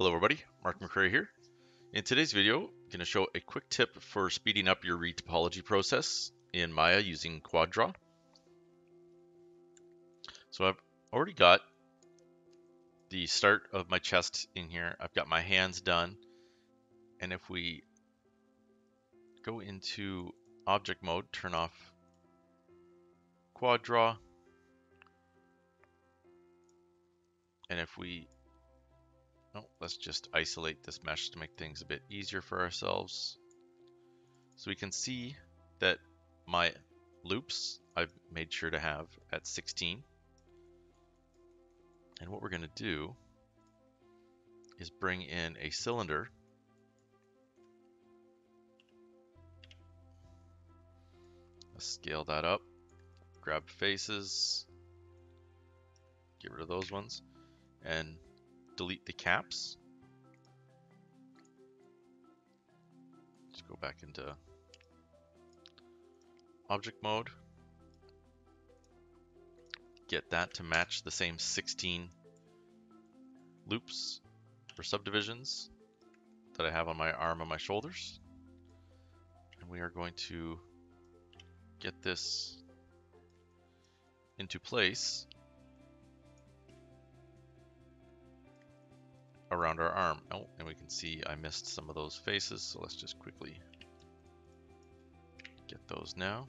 Hello everybody, Marc McRae here. In today's video, I'm going to show a quick tip for speeding up your retopology process in Maya using QuadDraw. So I've already got the start of my chest in here. I've got my hands done. And if we go into object mode, turn off QuadDraw. And if we Oh, let's just isolate this mesh to make things a bit easier for ourselves. So we can see that my loops I've made sure to have at 16. And what we're going to do is bring in a cylinder Let's scale that up, grab faces, get rid of those ones, and delete the caps. Let's go back into object mode. Get that to match the same 16 loops or subdivisions that I have on my arm and my shoulders. And we are going to get this into place around our arm. Oh, and we can see I missed some of those faces, so let's just quickly get those now.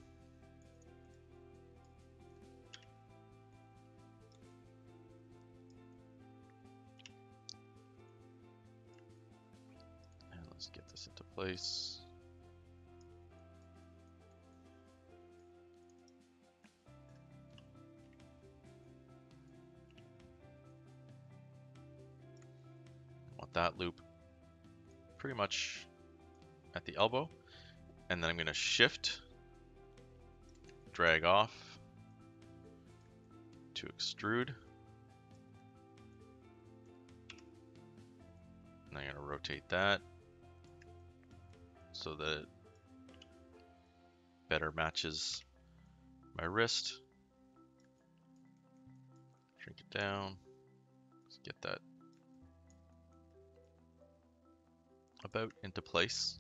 And let's get this into place. That loop pretty much at the elbow. And then I'm going to shift, drag off to extrude. And I'm going to rotate that so that better matches my wrist. Shrink it down. Let's get that about into place.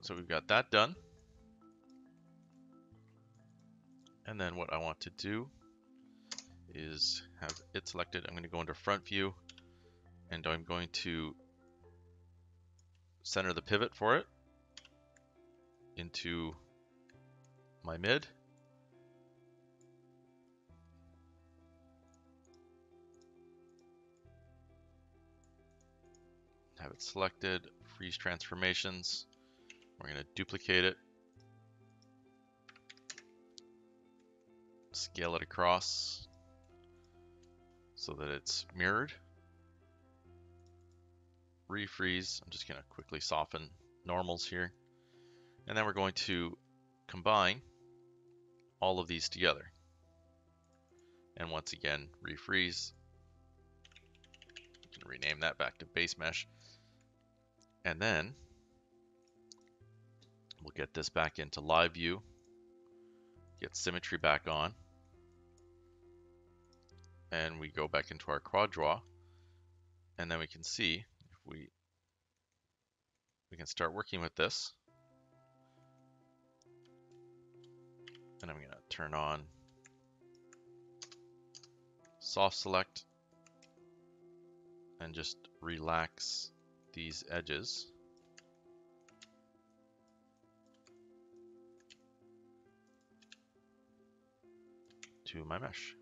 So we've got that done. And then what I want to do is have it selected. I'm going to go into front view and I'm going to center the pivot for it into my mid. Have it selected, freeze transformations. We're going to duplicate it, scale it across so that it's mirrored. Refreeze, I'm just going to quickly soften normals here. And then we're going to combine all of these together. And once again, refreeze. Can rename that back to base mesh. And then we'll get this back into live view, get symmetry back on, and we go back into our QuadDraw, and then we can see if we we can start working with this. And I'm going to turn on soft select and just relax these edges. to my mesh.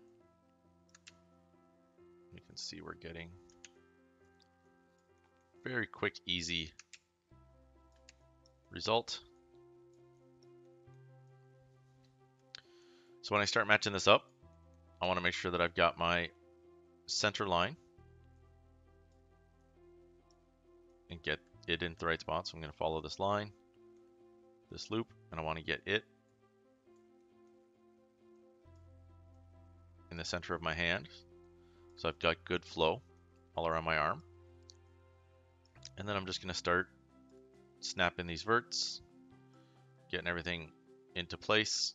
You can see we're getting very quick, easy result. So when I start matching this up, I want to make sure that I've got my center line and get it in the right spot. So I'm going to follow this line, this loop, and I want to get it in the center of my hand. So I've got good flow all around my arm. And then I'm just going to start snapping these verts, getting everything into place.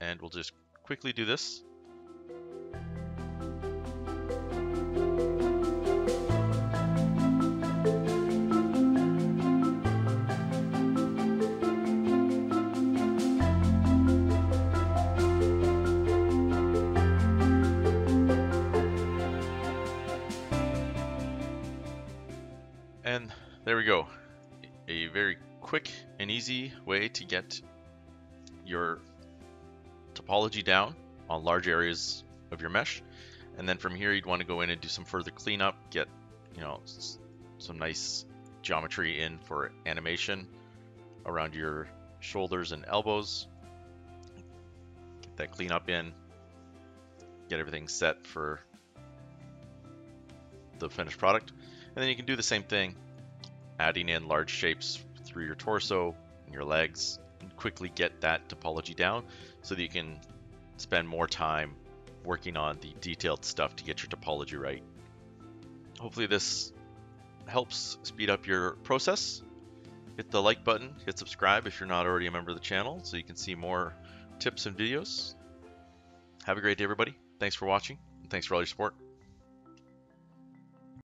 And we'll just quickly do this there we go. A very quick and easy way to get your topology down on large areas of your mesh. And then from here, you'd want to go in and do some further cleanup, get, you know, some nice geometry in for animation around your shoulders and elbows. Get that cleanup in, get everything set for the finished product. And then you can do the same thing, adding in large shapes through your torso and your legs, and quickly get that topology down so that you can spend more time working on the detailed stuff to get your topology right. Hopefully this helps speed up your process. Hit the like button, hit subscribe if you're not already a member of the channel so you can see more tips and videos. Have a great day everybody. Thanks for watching and thanks for all your support.